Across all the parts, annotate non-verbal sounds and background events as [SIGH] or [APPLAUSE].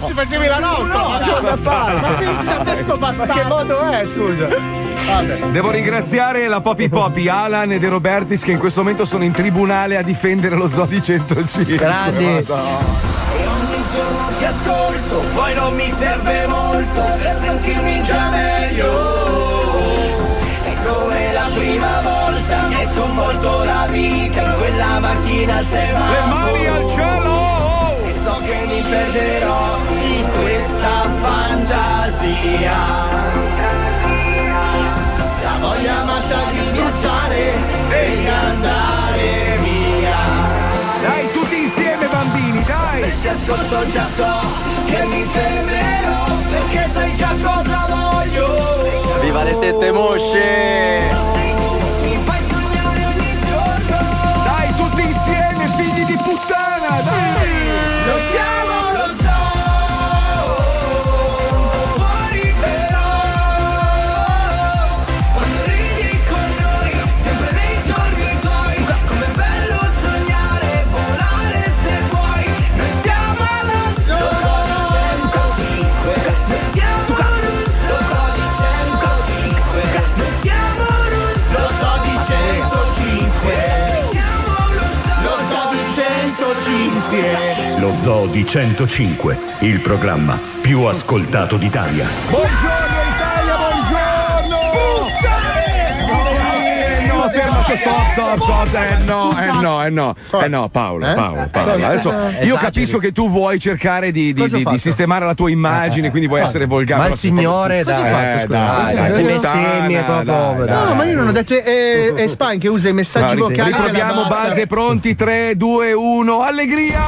oggi facevi la nostra. No, parte. Ma pensa a te sto Ma che bastardo. modo è, scusa? Vabbè. Devo ringraziare la Poppy Poppy, Alan e De Robertis che in questo momento sono in tribunale a difendere lo Zodi 105. Grandi. E ogni giorno ti ascolto, poi non mi serve molto per sentirmi già meglio. È come la prima volta mi hai sconvolto la vita in quella macchina al semaforo. Le mani al cielo! Di andare via. Dai, tutti insieme bambini, dai! Ti ascolto già so che mi fermerò perché sai già cosa voglio. Viva le tette mosce! 105. Lo Zoo di 105, il programma più ascoltato d'Italia. Buongiorno stop, stop, stop, eh no, eh no, eh no, eh no, Paolo, Eh? Paolo, Paolo. Adesso io Esageri. capisco che tu vuoi cercare di, di- di- di sistemare la tua immagine, quindi vuoi essere volgare. Ma il signore, dai. Eh, dai, Dai, puttana, bestemmie proprio, dai, dai. No, ma io non ho detto. È, è Spine che usa i messaggi No, vocali. ricordiamo base pronti 3, 2, 1, allegria!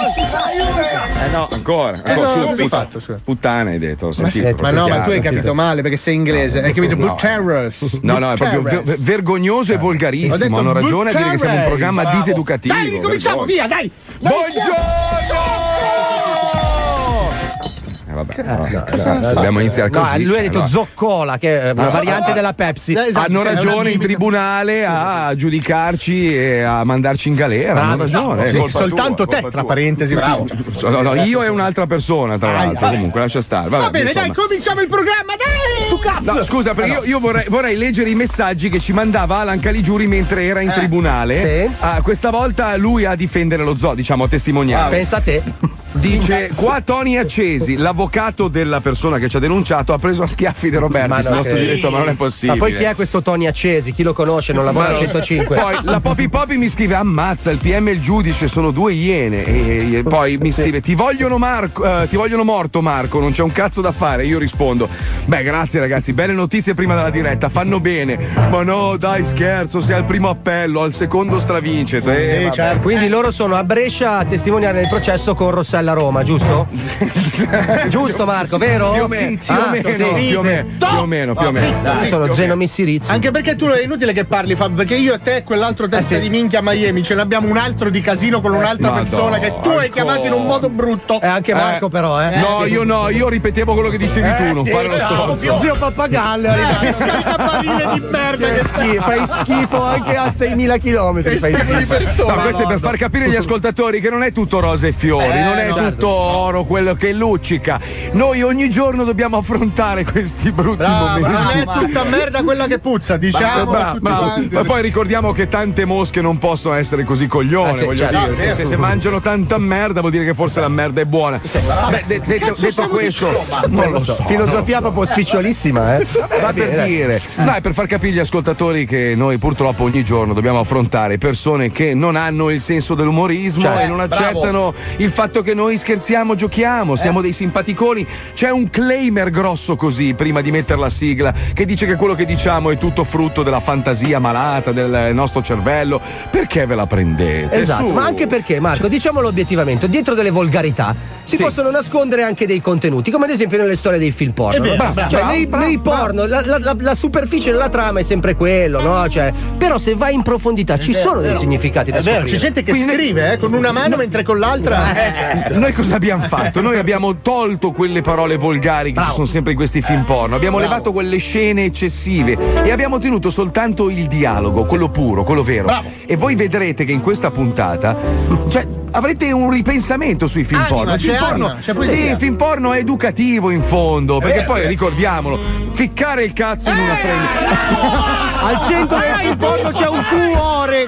Eh no, ancora. Eh, ancora. no, put- fatto? Scusa. Puttana hai detto, ho Ma, sentito, sì, ma no, ma tu hai capito male perché sei inglese. Hai capito? No. Butcherous. No, no, è proprio ver- vergognoso e Ho volgarissimo. Hanno ragione a dire che siamo un programma diseducativo. Dai, ricominciamo, via, dai! Buongiorno! Eh, dobbiamo iniziare No, così. lui ha detto Allora, zoccola, che è una Ah, variante ah, della Pepsi. eh, esatto, hanno è una ragione in tribunale a giudicarci e a mandarci in galera. Hanno Bravi. ragione. soltanto tua, te, tra tua. parentesi, bravo. No, no, io e un'altra persona, tra l'altro. Comunque, lascia stare. Vabbè, Va bene, dai, cominciamo il programma, dai! Stu cazzo! No, scusa, perché io, io vorrei, vorrei leggere i messaggi che ci mandava Alan Caligiuri mentre era in Eh, tribunale. sì. Ah, questa volta lui a difendere lo zoo, diciamo, a testimoniare. Pensa a te. Dice: Qua Tony Accesi, l'avvocato della persona che ci ha denunciato, ha preso a schiaffi De Roberti, Ma il no, nostro che- diretto, ma non è possibile. Ma poi chi è questo Tony Accesi? Chi lo conosce? Non lavora a 105. Poi la Poppy Poppy mi scrive: Ammazza, il PM e il giudice sono due iene. E, e poi mi scrive: ti vogliono, Marco, eh, ti vogliono morto, Marco, non c'è un cazzo da fare. Io rispondo: Beh, grazie ragazzi, belle notizie prima della diretta, fanno bene. Ma no, dai, scherzo, sei al primo appello, al secondo stravincete. Eh, vabbè. certo. Quindi loro sono a Brescia a testimoniare il processo con Rossella Roma, giusto? [LAUGHS] giusto Marco, vero? Più o meno, più o Ah, meno, sì. più o meno, più o meno, più o meno. Io Dai, sono più o Zeno meno. Missirizzi. Anche perché tu è inutile che parli, Fabio, perché io e te e quell'altro testa Eh sì. di minchia a Miami ce l'abbiamo un altro di casino con un'altra Madonna, persona che tu hai ancora. chiamato in un modo brutto. E anche Marco, però, eh. No, io no, io ripetevo quello che dicevi tu, non sì, fare lo ciao, stronzo. Zio Pappagallo, Eh, che scaricabarile di merda che Schifo, fai schifo anche a 6.000 km. Fai schifo di persona. No, questo è per far capire agli ascoltatori che non è tutto rose e fiori, Eh, non è no, certo. tutto oro quello che luccica. Noi ogni giorno dobbiamo affrontare questi brutti Bravo, non momenti. è tutta merda quella che puzza, diciamo. Bravo. quanti. Ma poi ricordiamo che tante mosche non possono essere così coglione, Ah, sì, voglio certo. dire. Se, se- se mangiano tanta merda vuol dire che forse la merda è buona. Beh, de- detto, questo, non lo so. Filosofia proprio spicciolissima, eh. Va per dire, no, è per far capire agli ascoltatori che noi purtroppo ogni giorno dobbiamo affrontare persone che non hanno il senso dell'umorismo Cioè, e non accettano il fatto che noi scherziamo, giochiamo, siamo dei simpaticoni. C'è un claimer grosso così prima di mettere la sigla che dice che quello che diciamo è tutto frutto della fantasia malata del nostro cervello. Perché ve la prendete? Esatto, Su. ma anche perché, Marco, diciamolo obiettivamente, dietro delle volgarità si Sì. possono nascondere anche dei contenuti, come ad esempio nelle storie dei film porno. È vero, no? bravo. Cioè, Bravo, nei, bravo, nei porno, la, la- la- la superficie della trama è sempre quello, no? Cioè, però se vai in profondità ci vero, sono dei vero. significati da È vero, scoprire. c'è gente che Quindi- scrive eh, con una mano mentre con l'altra. eh, certo. Noi cosa abbiamo fatto? Noi abbiamo tolto quelle parole volgari che ci sono sempre in questi film porno, abbiamo Bravo. levato quelle scene eccessive e abbiamo tenuto soltanto il dialogo, quello puro, quello vero. Bravo. E voi vedrete che in questa puntata, cioè, avrete un ripensamento sui film Anima, porno. Film porno, anima, c'è sì, film porno è educativo in fondo, perché poi ricordiamolo, ficcare il cazzo in una frame. [LAUGHS] Al centro del porno c'è un cuore.